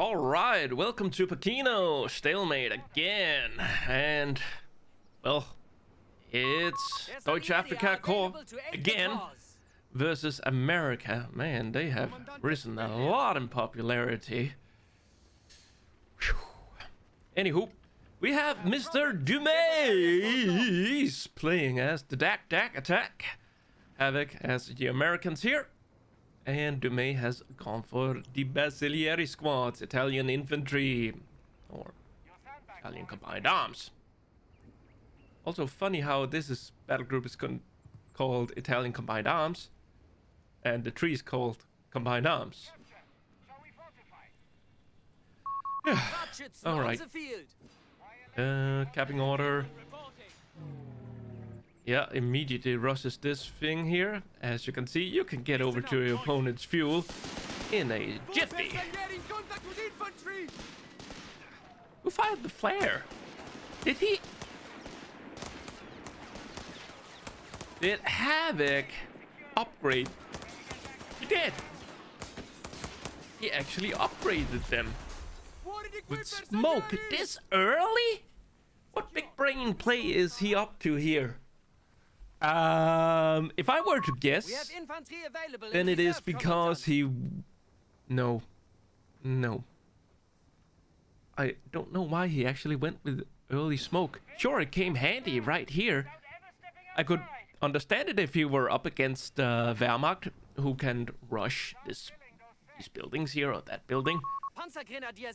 All right, welcome to Pachino. Stalemate again. And, well, it's Deutsche Afrika Korps again versus America. Man, they have risen a lot in popularity. Whew. Anywho, we have Mr. Dumais playing as the Dak Dak Attack. Havoc as the Americans here. And Dumais has gone for the Bersaglieri squads, Italian infantry, or Italian combined arms. Also funny how this is battle group is called Italian combined arms, and the tree is called combined arms. Yeah. All right. Uh, capping order. Yeah, immediately rushes this thing here. As you can see, you can get over to your opponent's fuel in a jiffy. Who fired the flare? Did he... Did Havoc upgrade? He did. He actually upgraded them. With smoke this early? What big brain play is he up to here? Um, if I were to guess, then it is because he... No. No. I don't know why he actually went with early smoke. Sure, it came handy right here. I could understand it if he were up against uh, Wehrmacht, who can rush this, these buildings here or that building.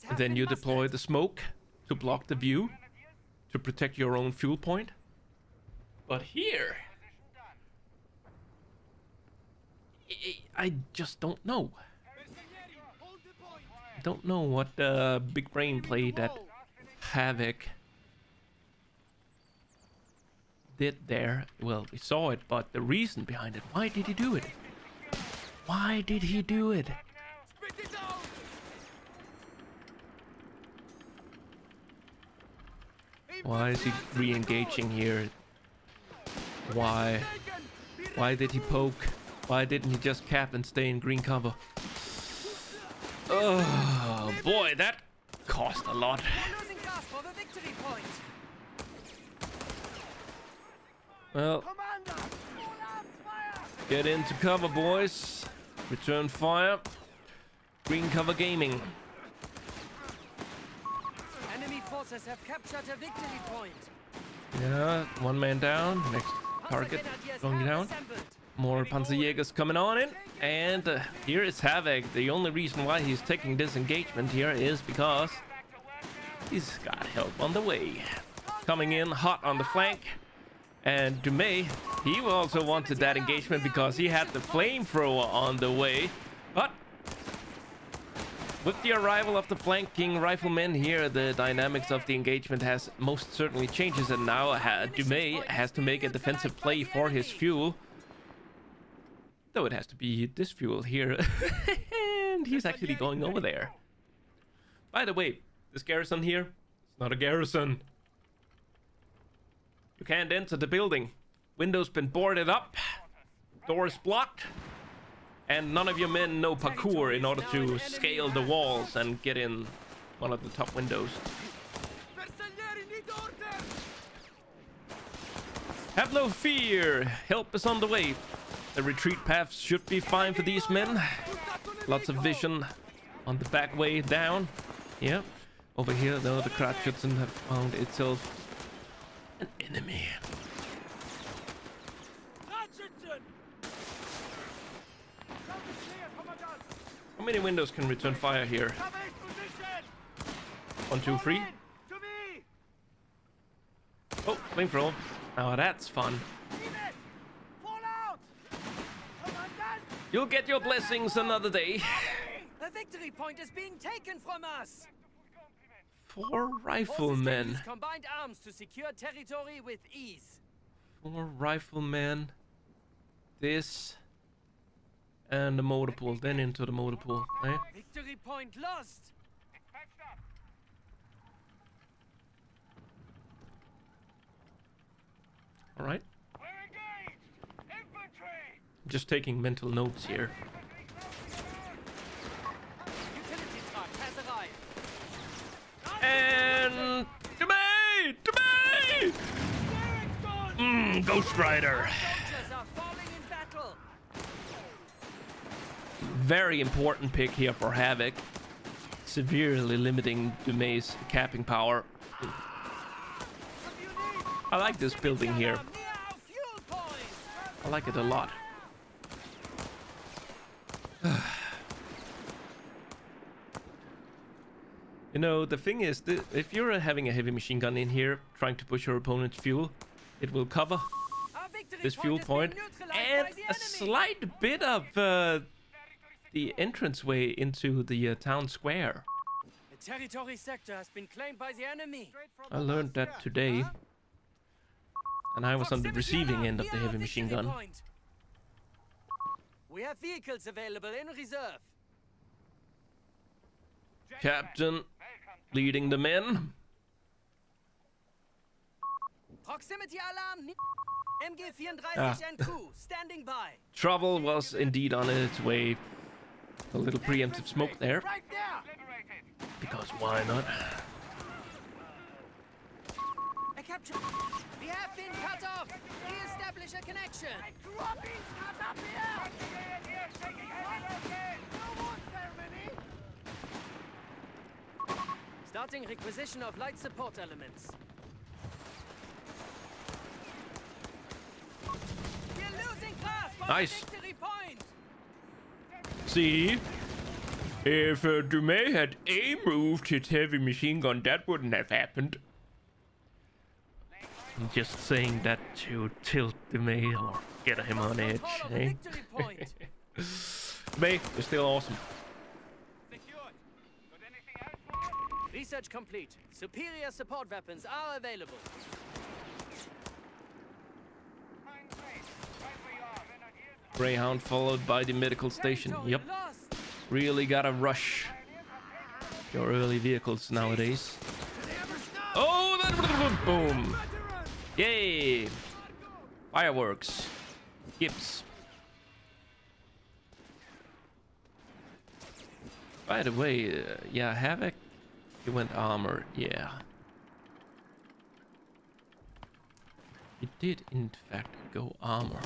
And then you deploy the smoke to block the view, to protect your own fuel point. But here... I just don't know. Don't know what uh, big brain played that Havoc did there. Well, we saw it, but the reason behind it, why did he do it? Why did he do it? Why is he re-engaging here? Why? Why did he poke? Why didn't he just cap and stay in green cover? Oh boy, that cost a lot. Well, get into cover, boys. Return fire. Green cover gaming. Enemy forces have captured a victory point. Yeah, one man down. Next target going down. More Panzerjägers coming on in. And uh, here is Havoc. The only reason why he's taking this engagement here is because he's got help on the way. Coming in hot on the flank. And Dumais, he also wanted that engagement because he had the flamethrower on the way. But with the arrival of the flanking riflemen here, the dynamics of the engagement has most certainly changes. And now uh, Dumais has to make a defensive play for his fuel. Though it has to be this fuel here. and he's actually going over there. By the way, this garrison here, it's not a garrison. You can't enter the building. Windows been boarded up. Doors blocked. And none of your men know parkour in order to scale the walls and get in one of the top windows. Have no fear. Help is on the way. The retreat paths should be fine for these men. Lots of vision on the back way down. Yeah. Over here, though, the Kradschützen have found itself an enemy. How many windows can return fire here? One, two, three. Oh, flamethrower. Now that's fun. You'll get your blessings another day. The victory point is being taken from us. Four riflemen. Combined arms to secure territory with ease. Four riflemen. This and the motor pool. Then into the motor pool. Eh? Victory point lost. All right. Just taking mental notes here. And to me! To me! Mmm, Ghost Rider. Very important pick here for Havoc. Severely limiting Dumais's capping power. I like this building here. I like it a lot. You know, the thing is, that if you're having a heavy machine gun in here, trying to push your opponent's fuel, it will cover this fuel point and a slight bit of uh, the entranceway into the uh, town square. The territory sector has been claimed by the enemy. I learned that today. And I was on the receiving end of the heavy machine gun. We have vehicles available in reserve. Captain, leading the men. Proximity alarm. MG34NQ ah. standing by. Trouble was indeed on its way. A little preemptive smoke there. Because why not? We have been cut off. Re-establish a connection. Starting requisition of light support elements. Nice. See? If uh, Dumais had A-moved his heavy machine gun, that wouldn't have happened. I'm just saying that to tilt Dumais or get him on edge, eh? May, you're still awesome. Research complete. Superior support weapons are available. Greyhound followed by the medical station. Yep. Really gotta rush your early vehicles nowadays. Oh, boom. Yay. Fireworks. Gibbs. By the way, uh, yeah, Havoc he went armor, yeah. He did, in fact, go armor.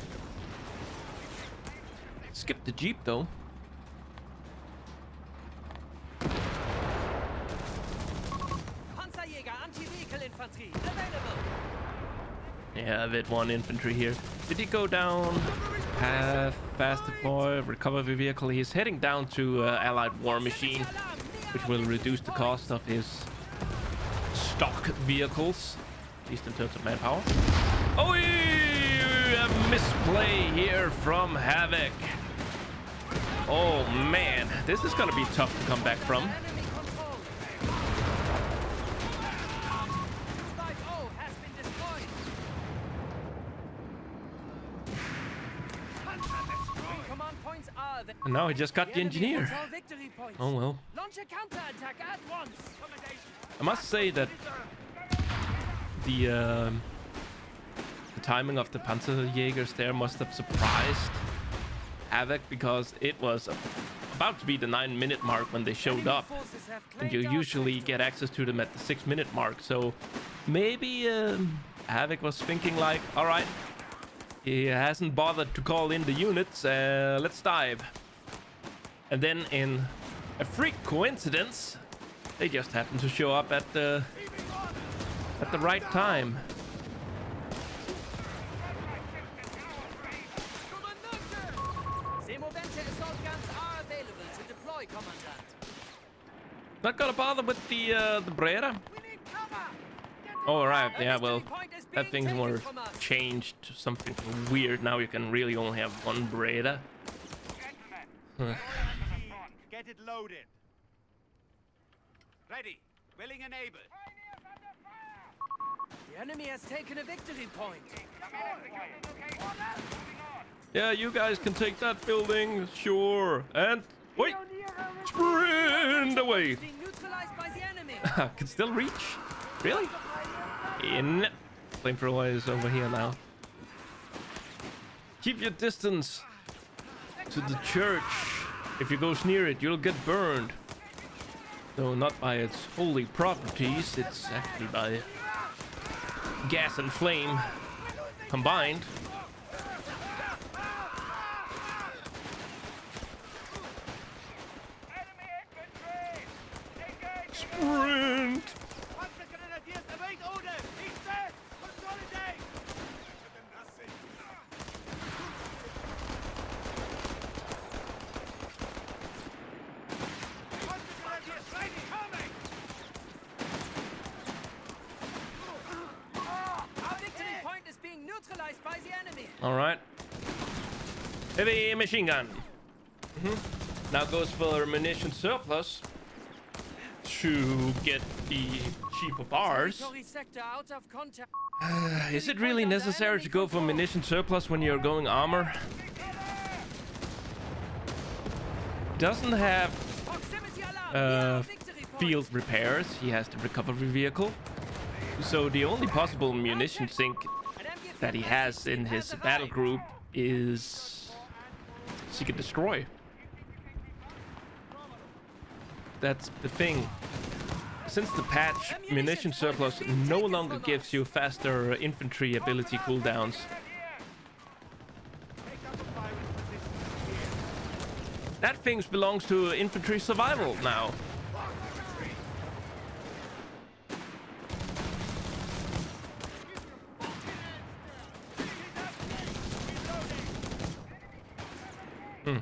Skip the Jeep, though. Yeah, Vid 1 infantry here. Did he go down? Path, fast deploy, recover the vehicle. He's heading down to uh, Allied War Machine which will reduce the cost of his stock vehicles, at least in terms of manpower. Oh, a misplay here from Havoc. Oh man, this is gonna be tough to come back from. And now he just got the engineer. Oh well. I must say that the uh, the timing of the Panzerjägers there must have surprised Havoc because it was about to be the nine minute mark when they showed up. and you usually get access to them at the six minute mark. So maybe um, Havoc was thinking like all right he hasn't bothered to call in the units. Uh, let's dive and then in a freak coincidence, they just happened to show up at the at the right time. Not gonna bother with the uh, the Brera. Oh right, yeah, well, that thing's more changed to something weird. Now you can really only have one Brera. Get it loaded. Ready. Willing and able. The enemy has taken a victory point. Yeah, you guys can take that building, sure. And wait, sprint away. can still reach. Really? In. Flamethrower is over here now. Keep your distance to the church. If you go near it, you'll get burned. Though not by its holy properties, it's actually by gas and flame combined. Sprint! All right. Heavy machine gun. Mm -hmm. Now goes for munition surplus to get the cheaper bars. Is it really necessary to go for munition surplus when you're going armor? Doesn't have uh, field repairs. He has the recovery vehicle. So the only possible munition sink that he has in his battle group is Seek and Destroy. That's the thing. Since the patch, munition surplus no longer gives you faster infantry ability cooldowns. That thing belongs to infantry survival now. Hmm.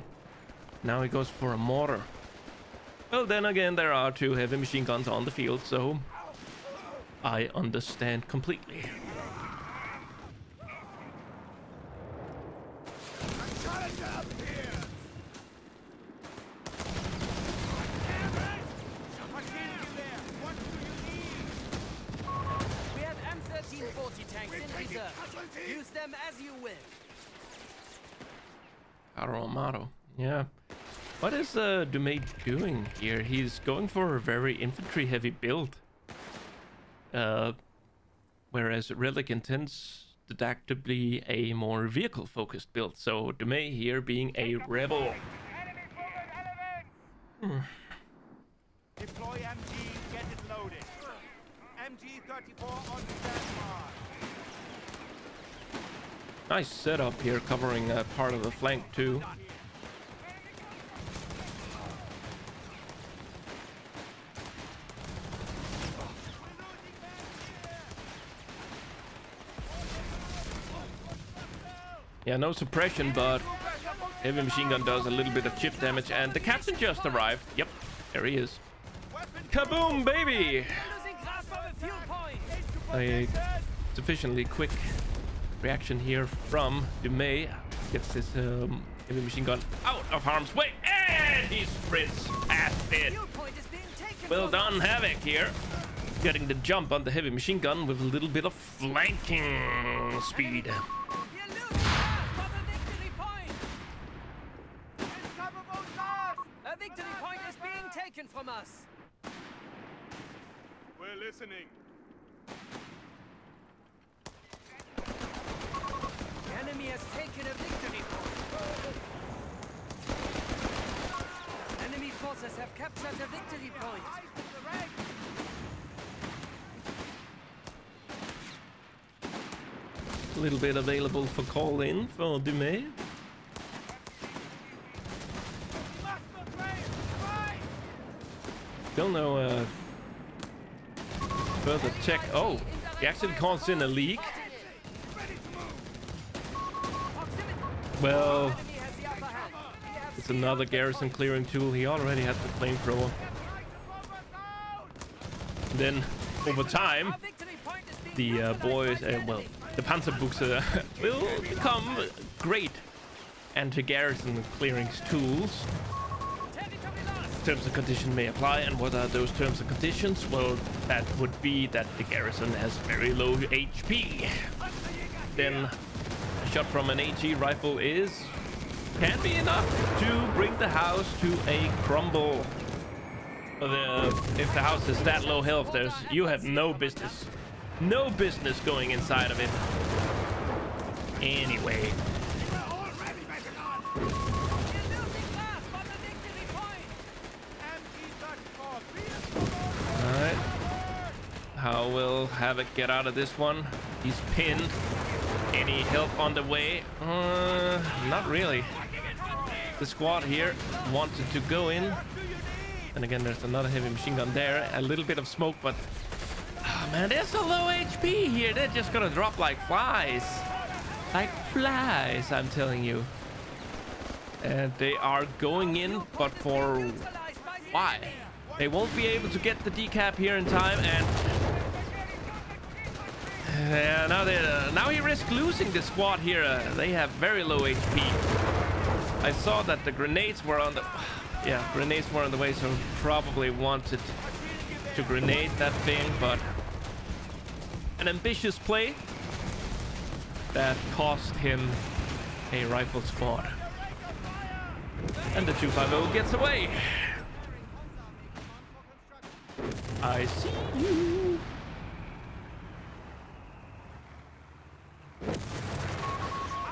Now he goes for a mortar. Well, then again, there are two heavy machine guns on the field, so I understand completely. We have M1340 tanks in reserve. Use them as you will. Aromaro. Yeah. What uh, doing here? He's going for a very infantry-heavy build. Uh, whereas Relic intends deductibly a more vehicle-focused build. So Dumais here being a rebel. Hmm. Deploy MG, get it loaded. MG-34 on standby. Nice setup here, covering uh, part of the flank too. Yeah, no suppression, but heavy machine gun does a little bit of chip damage, and the captain just arrived. Yep, there he is. Kaboom, baby! A sufficiently quick reaction here from Dumais. Gets his um, heavy machine gun out of harm's way, and he sprints past it. Well done, Havoc here. Getting the jump on the heavy machine gun with a little bit of flanking speed. from us. We're listening. The enemy has taken a victory point. Enemy forces have captured a victory point. A little bit available for call in for Dumais. Still no uh, further check. Oh, he actually in a leak. Well, it's another garrison clearing tool. He already has the flamethrower. Then, over time, the uh, boys, uh, well, the Panzerbuchse will become great anti-garrison clearings tools terms and conditions may apply. And what are those terms and conditions? Well, that would be that the garrison has very low HP. Then a shot from an AG rifle is can be enough to bring the house to a crumble. Uh, if the house is that low health, there's you have no business, no business going inside of it. Anyway. Alright. How will Havoc get out of this one? He's pinned. Any help on the way? Uh, not really. The squad here wanted to go in. And again, there's another heavy machine gun there. A little bit of smoke, but Man, they're so low HP here. They're just gonna drop like flies. Like flies, I'm telling you. And they are going in, but for... Why? They won't be able to get the decap here in time, and yeah, now they uh, now he risks losing the squad here. Uh, they have very low HP. I saw that the grenades were on the yeah grenades were on the way, so probably wanted to grenade that thing, but an ambitious play that cost him a rifle spot. And the 250 gets away. I see you.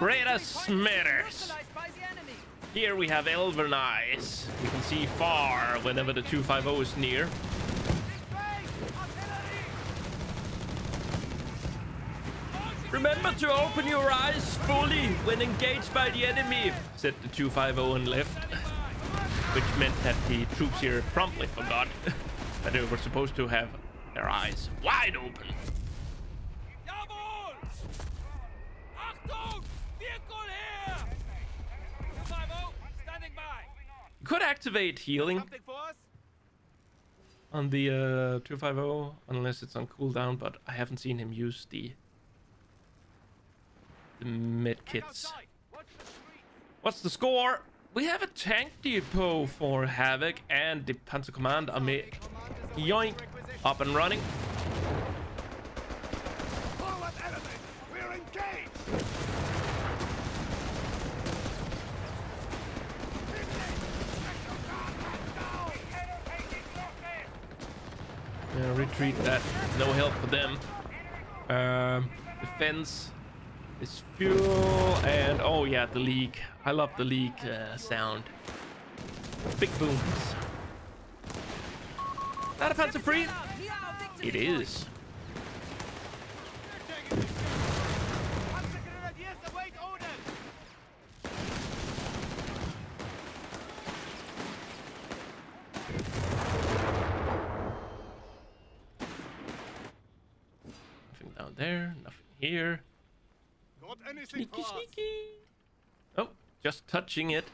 Rita Smithers. Here we have Elven Eyes. We can see far whenever the 250 is near. Remember to open your eyes fully when engaged by the enemy, said the 250 on left. Which meant that the troops here promptly forgot that they were supposed to have their eyes wide open. could activate healing on the uh, 250 unless it's on cooldown, but I haven't seen him use the, the med kits. What's the score? We have a tank depot for Havoc and the Panzer Command Army. Yoink! Up and running. Yeah, retreat that. No help for them. Um, defense is fuel and oh yeah, the leak. I love the leak uh, sound. Big booms. That a Panzer III? It is. there. Nothing here. Sneaky, sneaky. Oh, just touching it.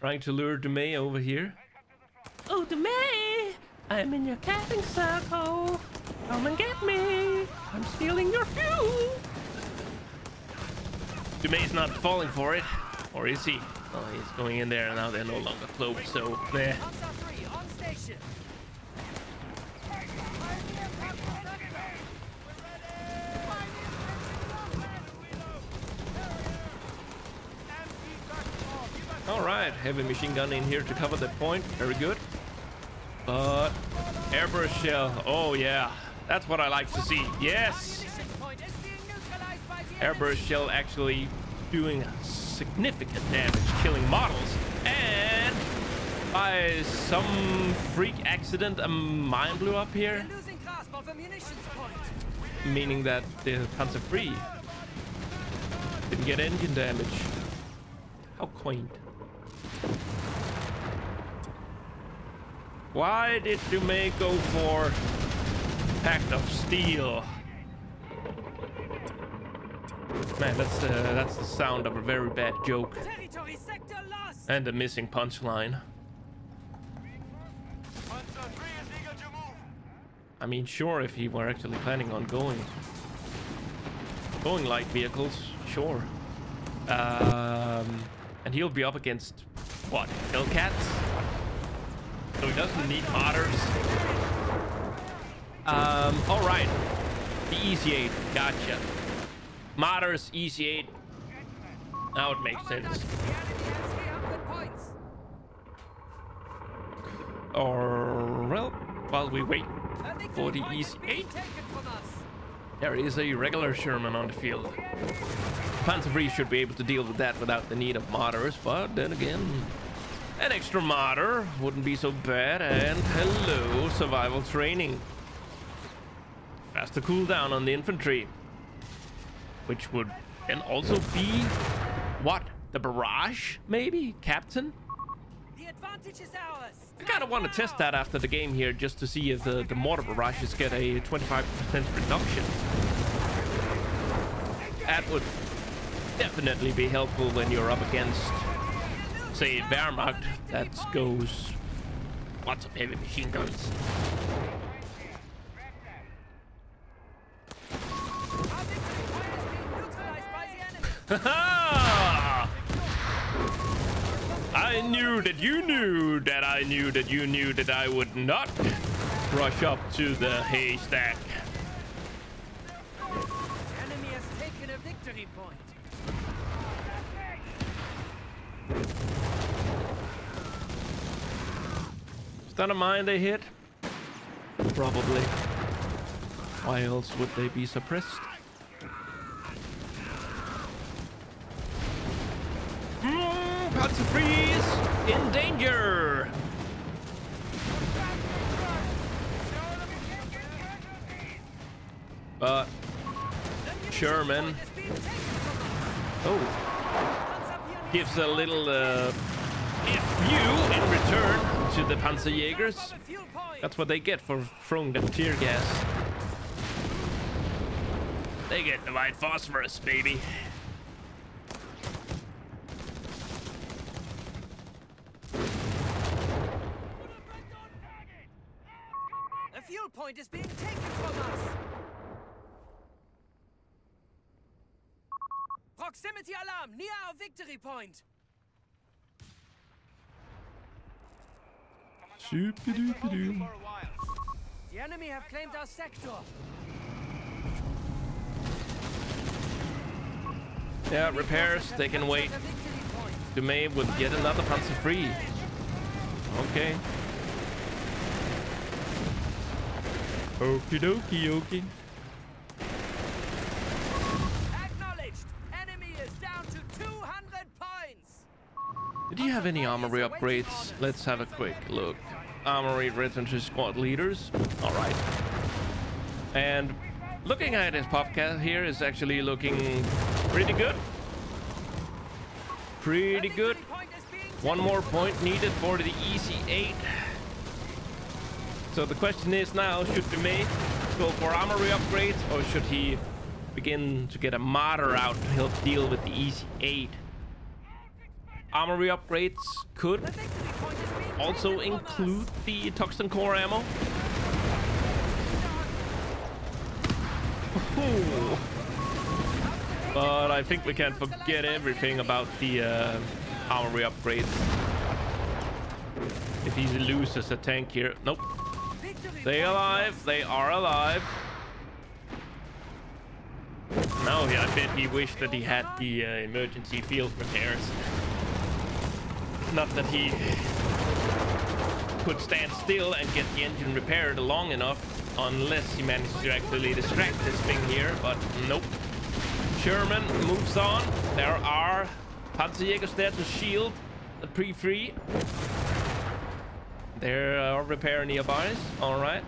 Trying to lure Dumais over here. Oh, Dumais! I'm in your camping circle. Come and get me. I'm stealing your fuel. Dumais's not falling for it. Or is he? Oh, he's going in there and now they're no longer cloaked, so... Meh. All right, heavy machine gun in here to cover that point. Very good. But airburst shell. Oh yeah, that's what I like to see. Yes. Airburst shell actually doing significant damage, killing models. And by some freak accident, a mine blew up here. Meaning that the Panzer III didn't get engine damage. How quaint. Why did you make go for Pact of Steel? Man, that's uh, that's the sound of a very bad joke. And a missing punchline. I mean, sure, if he were actually planning on going going light vehicles, sure. Um, and he'll be up against what? Hellcats? So he doesn't need mortars. Um, alright. The EC8. Gotcha. Mortars, EC8. Now it makes sense. Or, well, while we wait for the EC8, there is a regular Sherman on the field. Panzer III should be able to deal with that without the need of mortars, but then again, an extra mortar wouldn't be so bad. And hello, survival training. faster cooldown on the infantry. Which would then also be... What? The barrage, maybe? Captain? The advantage is ours. I kind of want to test that after the game here, just to see if the, the mortar barrages get a 25% reduction. That would definitely be helpful when you're up against, say, Wehrmacht that goes lots of heavy machine guns. I knew that you knew that I knew that you knew that I would not rush up to the haystack. Is that a mine they hit? Probably. Why else would they be suppressed? Mm, Panzer Freeze in danger! But Sherman Is being taken from us. oh, gives a little uh, you in return to the Panzerjägers. That's what they get for throwing them tear gas. They get the white phosphorus, baby. A fuel point is being taken from us. Proximity alarm near our victory point. Super-duper-doo. For a while. The enemy have claimed our sector. Yeah, repairs, they can wait. Captured a. Dumais will get another Panzer III. Okay. Okie dokie okie. Acknowledged. Enemy is down to 200 points. Did he have any armory upgrades? Let's have a quick look. Armory infantry squad leaders. All right. And looking at his podcast here is actually looking pretty good. Pretty good. One more point needed for the easy eight. So the question is now, should the mate go for armory upgrades or should he begin to get a mortar out to help deal with the easy eight? Armory upgrades could Also include the tungsten core ammo. Ooh. But I think we can forget everything about the uh, armory upgrades. If he loses a tank here. Nope. They alive. They are alive. Now I bet he wished that he had the uh, emergency field repairs. Not that he could stand still and get the engine repaired long enough unless he manages to actually distract this thing here, but nope. Sherman moves on. There are Panzerjägers there to shield the pre-free. There are repair nearby. All right.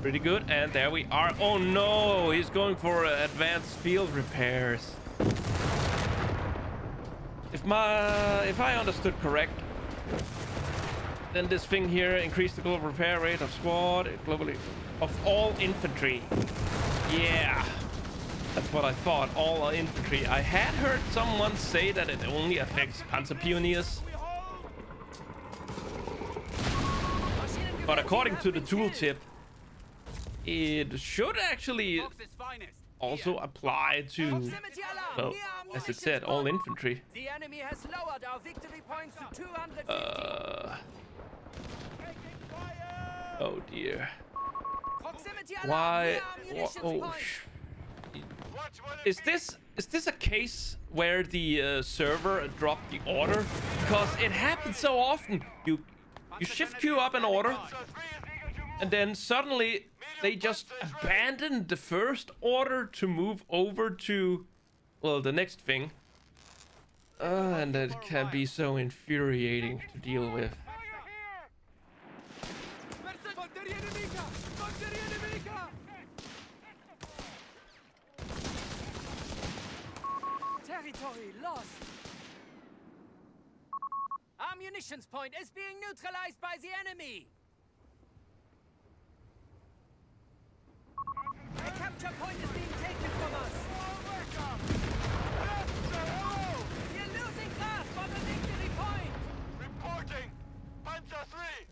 Pretty good. And there we are. Oh no, he's going for advanced field repairs. If my if I understood correct, then this thing here increased the global repair rate of squad globally of all infantry. Yeah. That's what I thought, all infantry. I had heard someone say that it only affects Panzer Pioneers. But according to the tooltip, it should actually also apply to, well, as it said, all infantry. The enemy has lowered our victory points to 250. Uh, oh dear. Why? near wha- oh, point. sh- Watch what is this is this a case where the uh, server dropped the order? Because it happens so often. You you shift queue up an order, and then suddenly they just abandon the first order to move over to, well, the next thing. Uh, and that can be so infuriating to deal with. Panzeria nemica! Panzeria nemica! Territory lost! Our munitions point is being neutralized by the enemy! A capture point is being taken from us!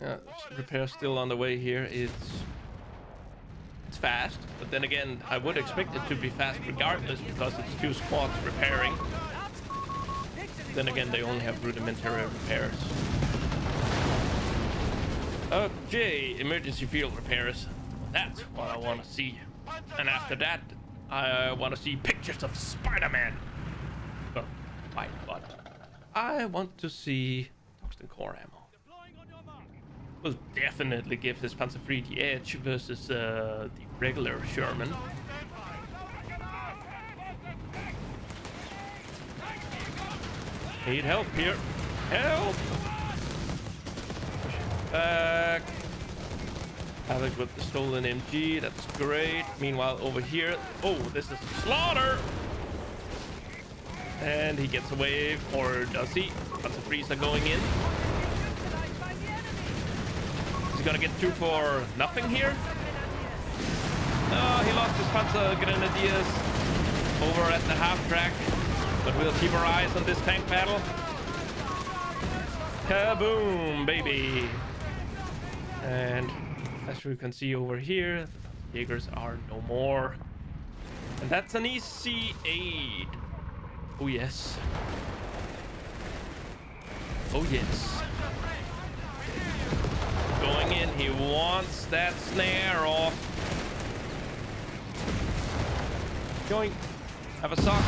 Yeah, repair still on the way here. It's it's fast, but then again, I would expect it to be fast regardless because it's two squads repairing. Then again, they only have rudimentary repairs. Okay, emergency field repairs. That's what I want to see. And after that, I want to see pictures of Spider-Man. Well, why but I want to see tungsten core ammo. Deploying on your mark! Will definitely give this Panzer III the edge versus uh, the regular Sherman. Need help here. Help! Back. Havoc with the stolen MG. That's great. Meanwhile, over here. Oh, this is slaughter! And he gets away, or does he? Panzer Freeze are going in. Neutralized by the enemy. Is he gonna get two for nothing here? Oh, he lost his Panzer Grenadiers over at the half track. But we'll keep our eyes on this tank battle. Kaboom, baby. And as you can see over here, the Jaegers are no more. And that's an easy eight. Oh, yes. Oh, yes. Going in, he wants that snare off. Going. Have a sock.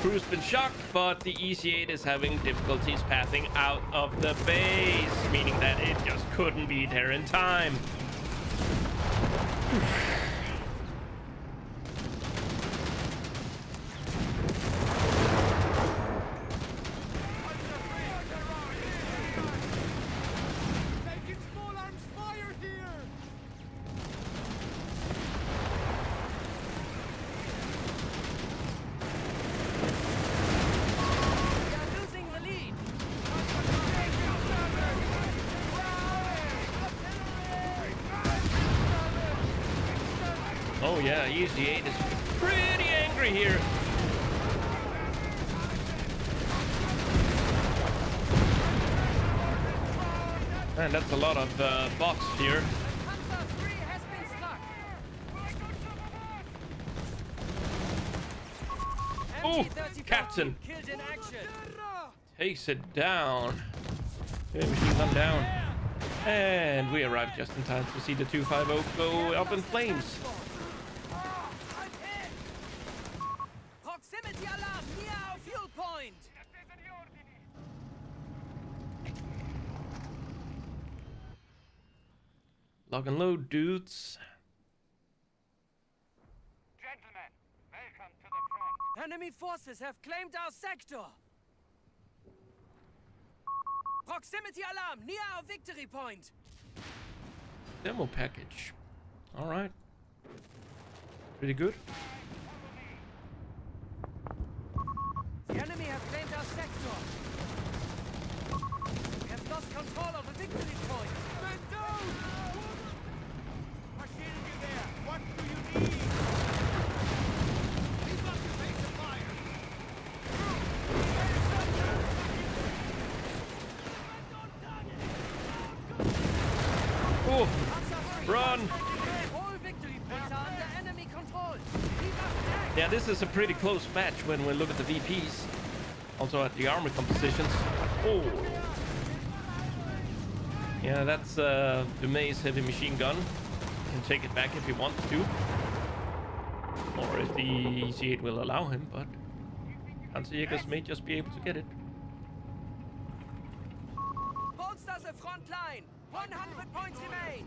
Crew's been shocked, but the EC8 is having difficulties pathing out of the base, meaning that it just couldn't be there in time. Taking small arms fire here! We are losing the lead. Oh yeah, EC8 is pretty angry here. Man, that's a lot of uh, here. Panzer 3 has been struck. Ooh, MG-34 Captain. Takes it down. Yeah, machine gun down. And we arrived just in time to see the 250 go up in flames. Proximity alarm near our fuel point. Lock and load, dudes. Gentlemen, welcome to the front. Enemy forces have claimed our sector. Proximity alarm near our victory point. Demo package. All right. Pretty good. The enemy have claimed our sector. We have lost control of the victory point. Men down! Machining you there! What do you need? Keep up your pace of fire! Oh, Panzer III. run! All victory points are under enemy control. We must act. Yeah, this is a pretty close match when we look at the VPs. Also at the armor compositions. Oh. Yeah, that's uh, Dumais's heavy machine gun. You Can take it back if he wants to. Or if the EC8 will allow him, but Panzerjägers may just be able to get it. Front line. 100 points remain.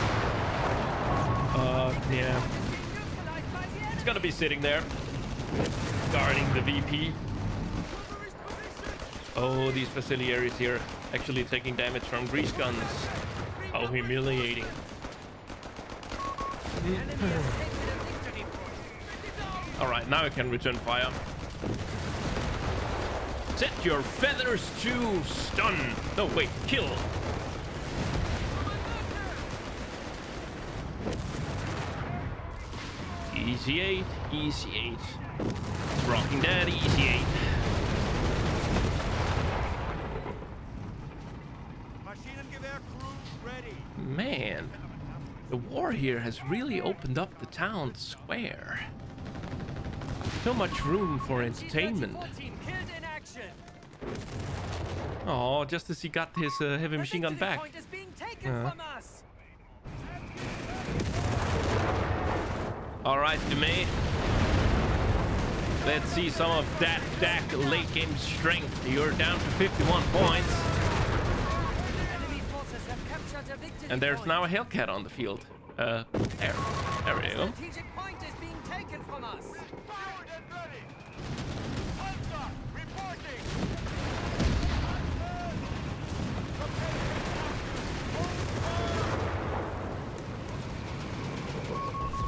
Uh, yeah. It's gonna be sitting there, guarding the VP. Oh, these facilities here actually taking damage from grease guns. How humiliating. Alright, now I can return fire. Set your phasers to stun. No, wait, kill. Easy 8, easy 8. It's rocking that, easy 8. Man, the war here has really opened up the town square. So much room for entertainment. Oh, just as he got his uh, heavy machine gun back. Uh. All right, Dumais. Let's see some of that DAK late game strength. You're down to 51 points. And there's now a Hellcat on the field. Uh, there. There we go.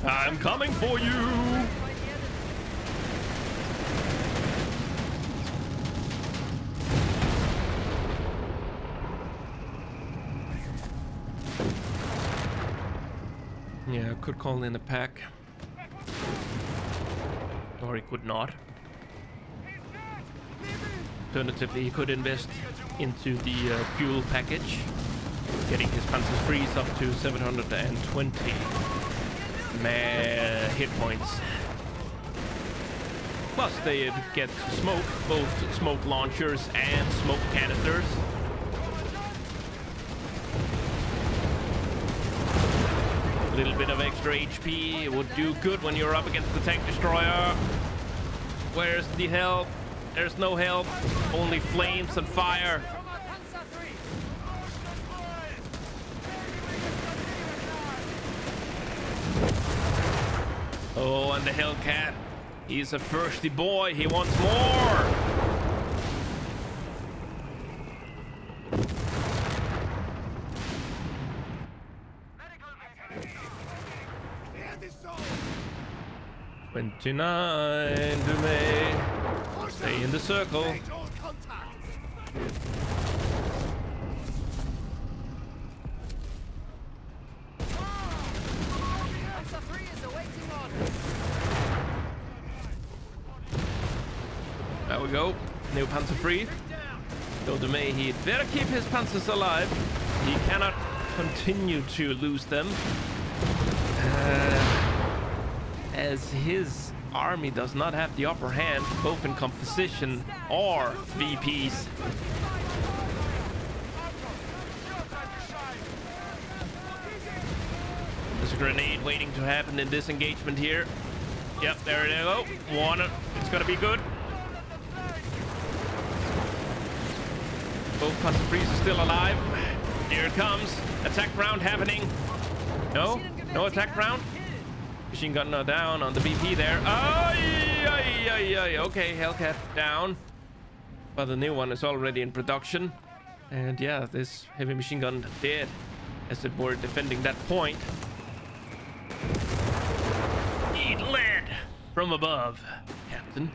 I'm coming for you! Yeah, could call in a pack. Or he could not. Alternatively, he could invest into the uh, fuel package, getting his Panzer IIIs up to 720 man hit points. Plus, they get smoke, both smoke launchers and smoke canisters. A little bit of extra HP would do good when you're up against the tank destroyer. Where's the help? There's no help, only flames and fire. Oh, and the Hellcat. He's a thirsty boy. He wants more. Twenty-nine, Dumais. Stay in the circle. go. New Panzer III. Dumais, he'd better keep his Panzers alive. He cannot continue to lose them. Uh, as his army does not have the upper hand, both in composition or VPs. There's a grenade waiting to happen in this engagement here. Yep, there it go. One, it's gonna be good. Both IIIs are still alive. Here it comes. Attack round happening. No? No attack round? Machine gun uh, down on the VP there. Ay, ay, ay, ay. Okay, Hellcat down. But the new one is already in production. And yeah, this heavy machine gun dead as it were defending that point. Eat lead from above, Captain.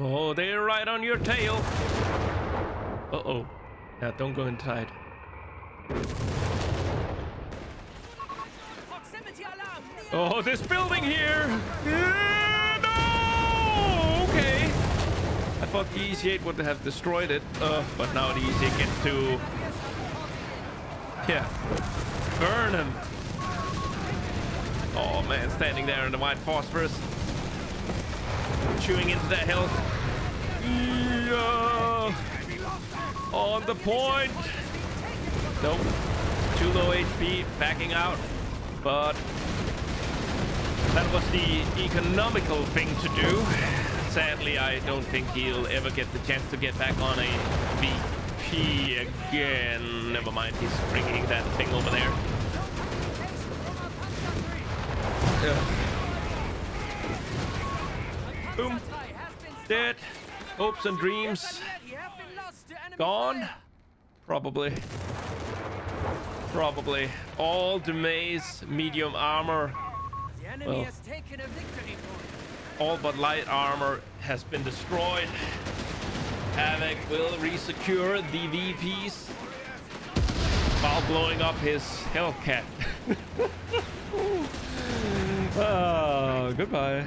Oh, they're right on your tail. Uh-oh. Yeah, don't go inside. Oh, this building here! Yeah, no! Okay. I thought the easy eight would have destroyed it, uh, but now the easy eight gets to... Yeah. Burn him. Oh, man, standing there in the white phosphorus chewing into their health. Yeah. On the point. Nope. Too low HP, backing out. But That was the economical thing to do. Sadly, I don't think he'll ever get the chance to get back on a VP again. Never mind, he's bringing that thing over there. Boom. Dead. Hopes and dreams. Gone. Probably. Probably. All Dumais medium armor. Well, all but light armor has been destroyed. Havoc will resecure the VPs while blowing up his Hellcat. oh, goodbye.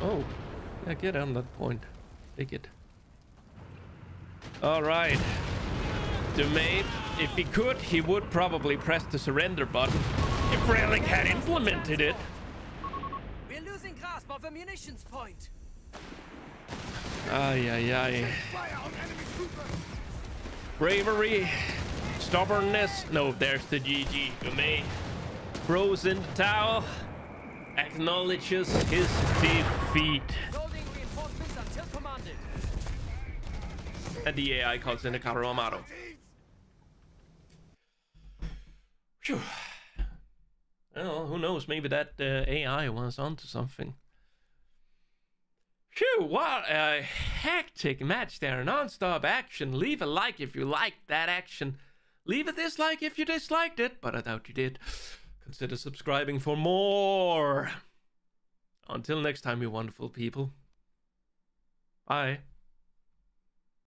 Oh, yeah, get on that point. Take it. All right. Dumais, if he could, he would probably press the surrender button if Relic had implemented it. We're losing grasp of a munitions point. Ay, ay, ay. Bravery, stubbornness. No, there's the GG. Dumais throws in the towel, acknowledges his defeat. And the AI calls in a Armado. Phew. Well, who knows? Maybe that uh, AI was onto something. Phew, what a hectic match there. Non-stop action. Leave a like if you liked that action. Leave a dislike if you disliked it, but I doubt you did. Consider subscribing for more. Until next time, you wonderful people. Bye.